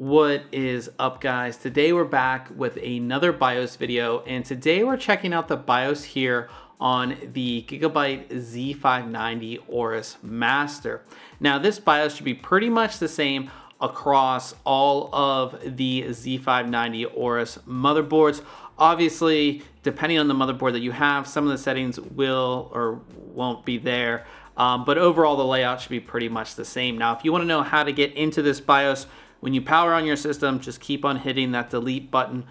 What is up guys? Today we're back with another BIOS video and today we're checking out the BIOS here on the Gigabyte Z590 Aorus Master. Now this BIOS should be pretty much the same across all of the Z590 Aorus motherboards. Obviously, depending on the motherboard that you have, some of the settings will or won't be there. Um, but overall, the layout should be pretty much the same. Now, if you want to know how to get into this BIOS, when you power on your system, just keep on hitting that delete button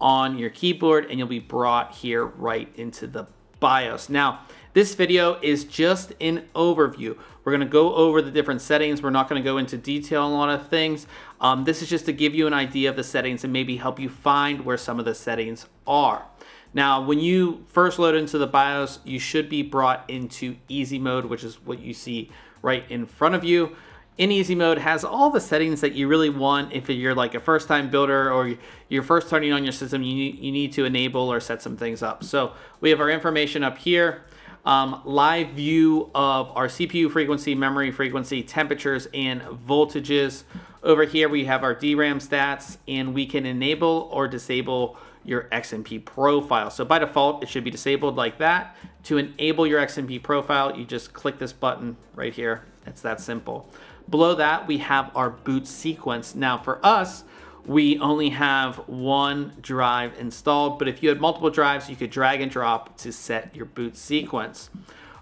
on your keyboard and you'll be brought here right into the BIOS. Now, this video is just an overview. We're gonna go over the different settings. We're not gonna go into detail on a lot of things. Um, this is just to give you an idea of the settings and maybe help you find where some of the settings are. Now, when you first load into the BIOS, you should be brought into easy mode, which is what you see right in front of you in easy mode has all the settings that you really want if you're like a first time builder or you're first turning on your system you need, you need to enable or set some things up so we have our information up here um, live view of our CPU frequency memory frequency temperatures and voltages over here we have our DRAM stats and we can enable or disable your XMP profile. So by default, it should be disabled like that. To enable your XMP profile, you just click this button right here. It's that simple. Below that, we have our boot sequence. Now for us, we only have one drive installed, but if you had multiple drives, you could drag and drop to set your boot sequence.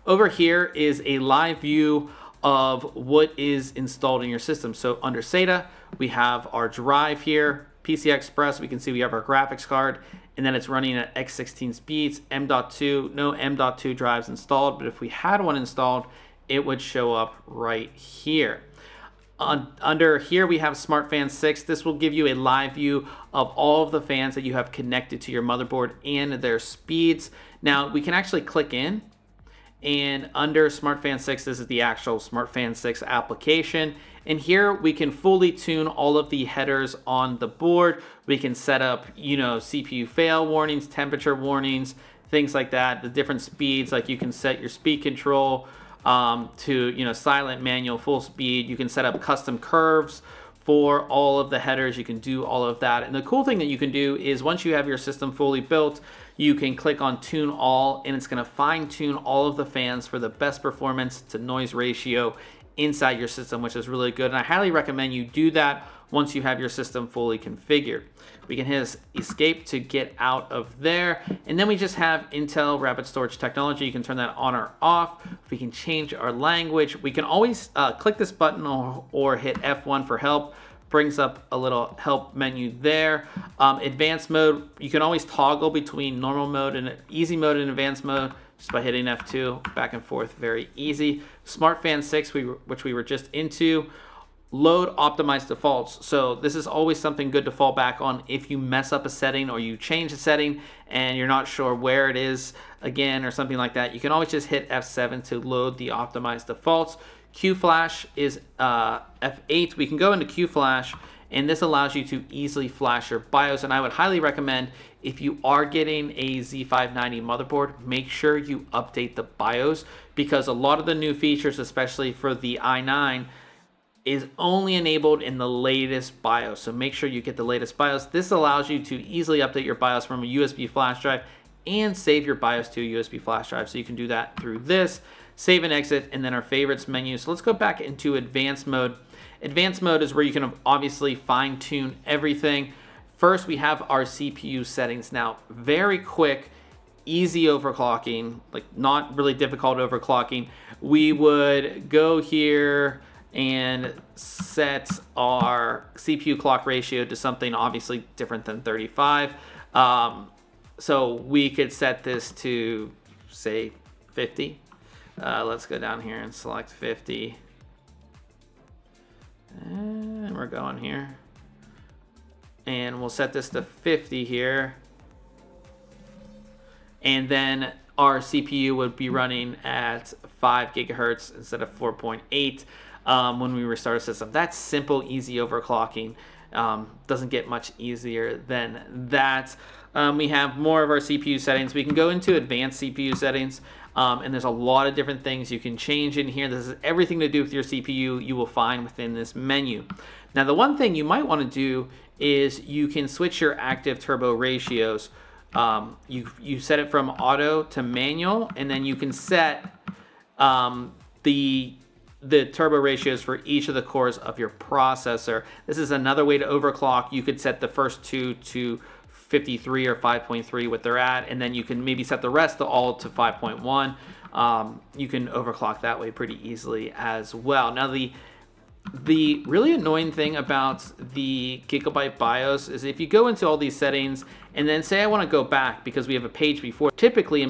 Over here is a live view of what is installed in your system. So under SATA, we have our drive here, PCI Express, we can see we have our graphics card, and then it's running at X16 speeds, M.2, no M.2 drives installed, but if we had one installed, it would show up right here. On, under here we have Smart Fan 6. This will give you a live view of all of the fans that you have connected to your motherboard and their speeds. Now we can actually click in and under Smart Fan 6 this is the actual Smart Fan 6 application and here we can fully tune all of the headers on the board. We can set up, you know, CPU fail warnings, temperature warnings, things like that, the different speeds, like you can set your speed control, um, to you know silent manual full speed. You can set up custom curves for all of the headers. You can do all of that. And the cool thing that you can do is once you have your system fully built you can click on tune all and it's going to fine tune all of the fans for the best performance to noise ratio inside your system which is really good. And I highly recommend you do that once you have your system fully configured. We can hit escape to get out of there. And then we just have Intel Rapid Storage Technology. You can turn that on or off. We can change our language. We can always uh, click this button or, or hit F1 for help brings up a little help menu there. Um, advanced mode, you can always toggle between normal mode and easy mode and advanced mode just by hitting F2, back and forth, very easy. Smart Fan 6, we, which we were just into load optimized defaults. So this is always something good to fall back on if you mess up a setting or you change a setting and you're not sure where it is again or something like that. You can always just hit F7 to load the optimized defaults. QFlash is uh, F8. We can go into QFlash and this allows you to easily flash your BIOS and I would highly recommend if you are getting a Z590 motherboard, make sure you update the BIOS because a lot of the new features, especially for the i9, is only enabled in the latest BIOS. So make sure you get the latest BIOS. This allows you to easily update your BIOS from a USB flash drive and save your BIOS to a USB flash drive. So you can do that through this, save and exit, and then our favorites menu. So let's go back into advanced mode. Advanced mode is where you can obviously fine tune everything. First, we have our CPU settings. Now, very quick, easy overclocking, like not really difficult overclocking. We would go here, and set our CPU clock ratio to something obviously different than 35. Um, so we could set this to say 50. Uh, let's go down here and select 50. And we're going here. And we'll set this to 50 here. And then our CPU would be running at 5 gigahertz instead of 4.8 um, when we restart a system. That's simple, easy overclocking. Um, doesn't get much easier than that. Um, we have more of our CPU settings. We can go into advanced CPU settings. Um, and there's a lot of different things you can change in here. This is everything to do with your CPU you will find within this menu. Now the one thing you might want to do is you can switch your active turbo ratios. Um, you, you set it from auto to manual and then you can set um, the the turbo ratios for each of the cores of your processor. This is another way to overclock. You could set the first two to 53 or 5.3 what they're at and then you can maybe set the rest to all to 5.1 um, you can overclock that way pretty easily as well now the the really annoying thing about the Gigabyte BIOS is if you go into all these settings and then say I want to go back because we have a page before typically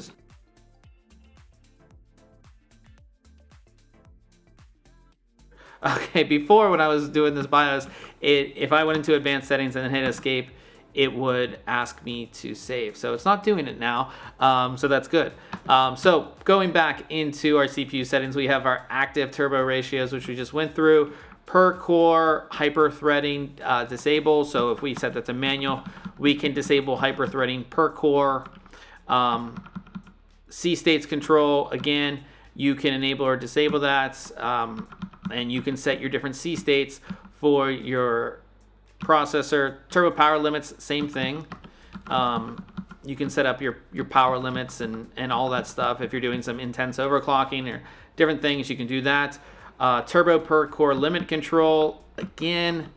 Okay, before when I was doing this BIOS, it, if I went into advanced settings and hit escape, it would ask me to save. So it's not doing it now, um, so that's good. Um, so going back into our CPU settings, we have our active turbo ratios, which we just went through. Per core hyper threading uh, disable. So if we set that to manual, we can disable hyper threading per core. Um, C states control, again, you can enable or disable that. Um, and you can set your different C states for your processor. Turbo power limits, same thing. Um, you can set up your, your power limits and, and all that stuff. If you're doing some intense overclocking or different things, you can do that. Uh, turbo per core limit control, again,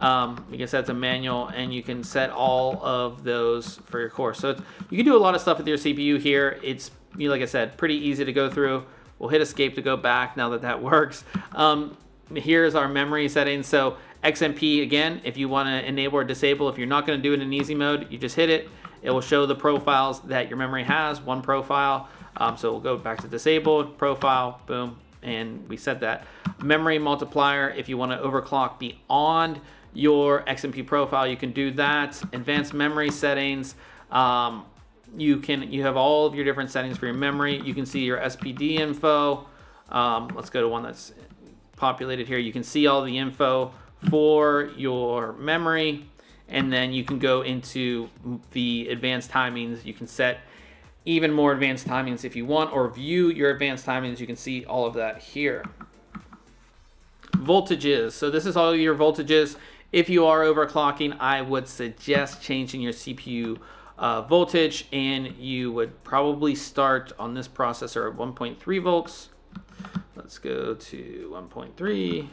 um, you can set to manual and you can set all of those for your core. So you can do a lot of stuff with your CPU here. It's, like I said, pretty easy to go through. We'll hit escape to go back now that that works. Um, here's our memory settings. So XMP, again, if you want to enable or disable, if you're not going to do it in easy mode, you just hit it. It will show the profiles that your memory has, one profile. Um, so we'll go back to disabled, profile, boom, and we set that. Memory multiplier, if you want to overclock beyond your XMP profile, you can do that. Advanced memory settings, um, you can you have all of your different settings for your memory. You can see your SPD info. Um, let's go to one that's populated here. You can see all the info for your memory and then you can go into the advanced timings. You can set even more advanced timings if you want or view your advanced timings. You can see all of that here. Voltages. So this is all your voltages. If you are overclocking, I would suggest changing your CPU uh, voltage and you would probably start on this processor at 1.3 volts. Let's go to 1.3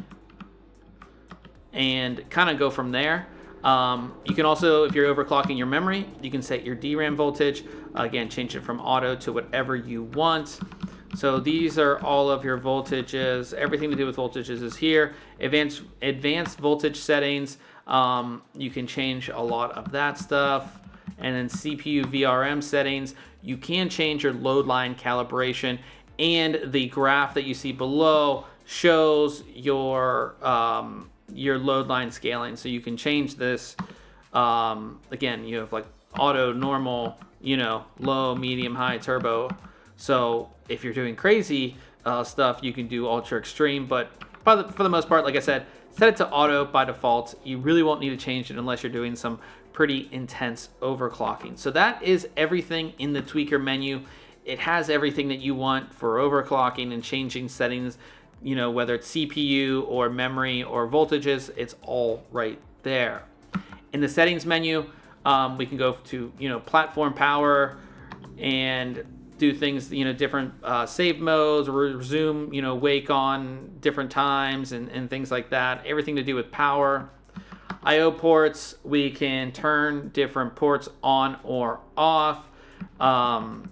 and kind of go from there. Um, you can also, if you're overclocking your memory, you can set your DRAM voltage. Again, change it from auto to whatever you want. So these are all of your voltages. Everything to do with voltages is here. Advanced, advanced voltage settings, um, you can change a lot of that stuff. And then CPU VRM settings, you can change your load line calibration. And the graph that you see below shows your um, your load line scaling. So you can change this. Um, again, you have like auto, normal, you know, low, medium, high, turbo. So if you're doing crazy uh, stuff, you can do ultra extreme. But the, for the most part, like I said, set it to auto by default. You really won't need to change it unless you're doing some pretty intense overclocking. So that is everything in the tweaker menu. It has everything that you want for overclocking and changing settings you know, whether it's CPU or memory or voltages, it's all right there. In the settings menu, um, we can go to, you know, platform power and do things, you know, different uh, save modes, resume, you know, wake on different times and, and things like that. Everything to do with power. I.O. ports, we can turn different ports on or off. Um,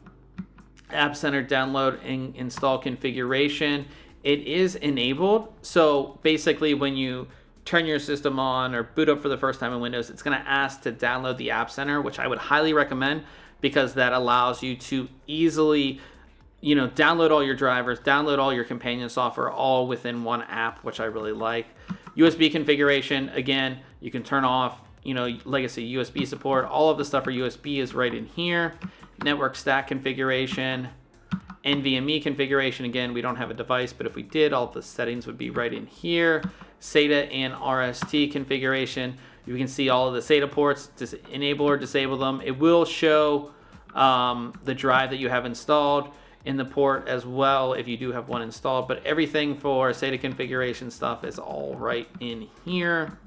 App Center download and install configuration it is enabled. So basically when you turn your system on or boot up for the first time in Windows, it's gonna ask to download the App Center, which I would highly recommend because that allows you to easily you know, download all your drivers, download all your companion software all within one app, which I really like. USB configuration, again, you can turn off, you know, legacy USB support. All of the stuff for USB is right in here. Network stack configuration, NVMe configuration, again, we don't have a device, but if we did, all the settings would be right in here. SATA and RST configuration. You can see all of the SATA ports, just enable or disable them. It will show um, the drive that you have installed in the port as well if you do have one installed, but everything for SATA configuration stuff is all right in here.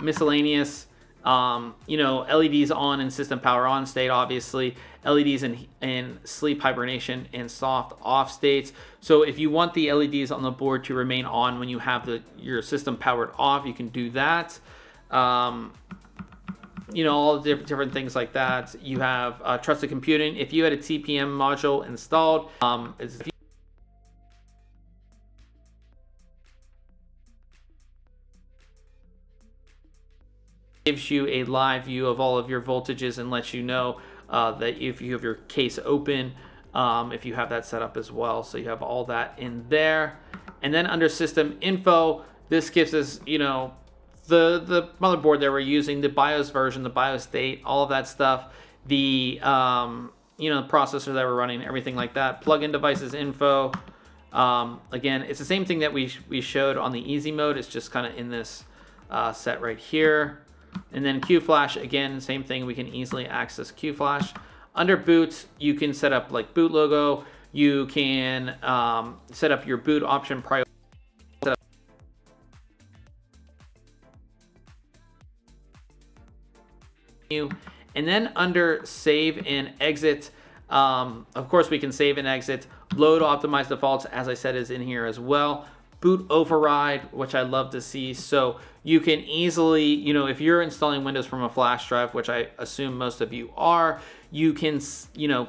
Miscellaneous, um, you know, LEDs on and system power on state, obviously. LEDs in, in sleep hibernation and soft off states. So if you want the LEDs on the board to remain on when you have the your system powered off, you can do that. Um, you know, all the different, different things like that. You have uh, trusted computing. If you had a TPM module installed, um, gives you a live view of all of your voltages and lets you know uh, that if you have your case open, um, if you have that set up as well. So you have all that in there. And then under system info, this gives us, you know, the, the motherboard that we're using, the BIOS version, the BIOS date, all of that stuff, the, um, you know, the processor that we're running, everything like that. Plug-in devices info. Um, again, it's the same thing that we, we showed on the easy mode. It's just kind of in this uh, set right here. And then QFlash, again, same thing. We can easily access QFlash. Under boot, you can set up like boot logo. You can um, set up your boot option priority. And then under save and exit, um, of course we can save and exit. Load optimized defaults, as I said, is in here as well boot override, which I love to see. So you can easily, you know, if you're installing Windows from a flash drive, which I assume most of you are, you can, you know,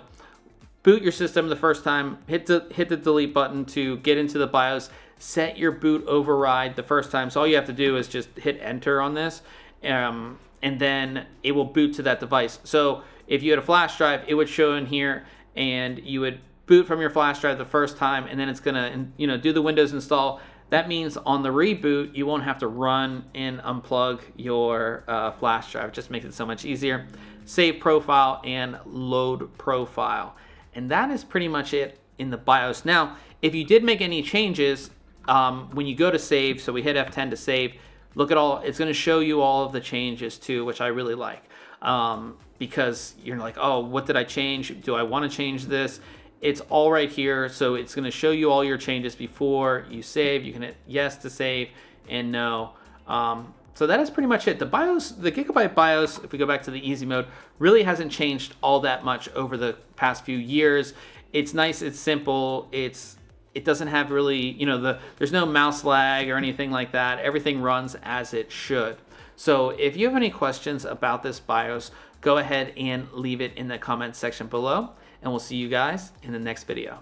boot your system the first time, hit the, hit the delete button to get into the BIOS, set your boot override the first time. So all you have to do is just hit enter on this, um, and then it will boot to that device. So if you had a flash drive, it would show in here, and you would boot from your flash drive the first time and then it's gonna you know do the Windows install. That means on the reboot, you won't have to run and unplug your uh, flash drive. It just makes it so much easier. Save profile and load profile. And that is pretty much it in the BIOS. Now, if you did make any changes, um, when you go to save, so we hit F10 to save, look at all, it's gonna show you all of the changes too, which I really like. Um, because you're like, oh, what did I change? Do I wanna change this? It's all right here. So it's going to show you all your changes before you save. You can hit yes to save and no. Um, so that is pretty much it. The BIOS, the Gigabyte BIOS, if we go back to the easy mode, really hasn't changed all that much over the past few years. It's nice, it's simple, it's it doesn't have really, you know, the there's no mouse lag or anything like that. Everything runs as it should. So if you have any questions about this BIOS, go ahead and leave it in the comment section below and we'll see you guys in the next video.